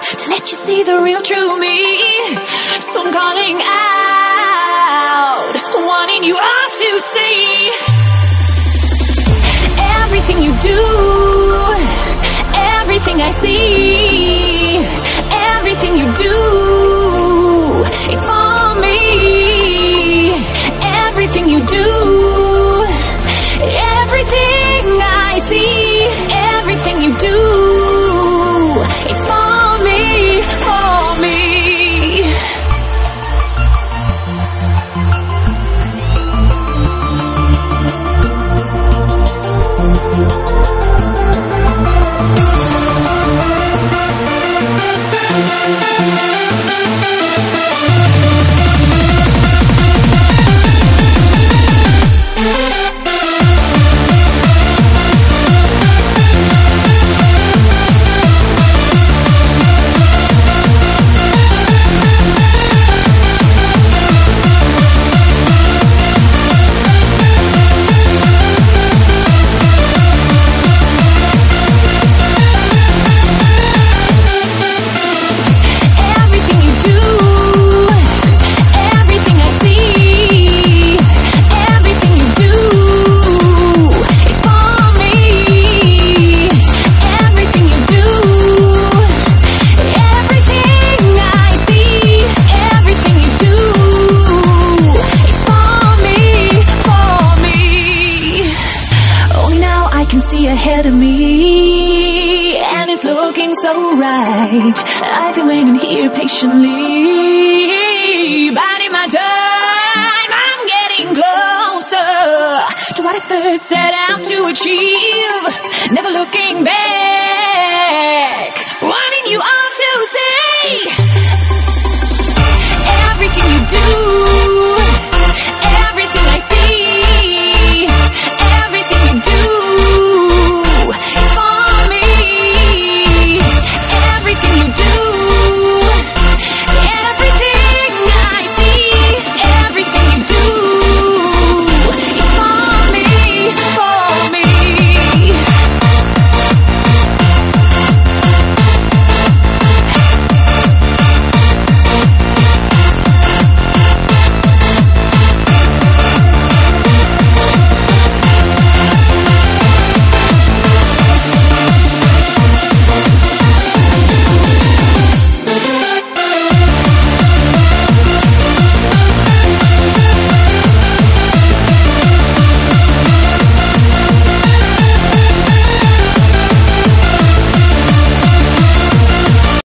to let you see the real true me. So I'm calling out, wanting you all to see everything you do, everything I see, Everything me, and it's looking so right. I've been waiting here patiently, biding my time. I'm getting closer to what I first set out to achieve. Never looking back.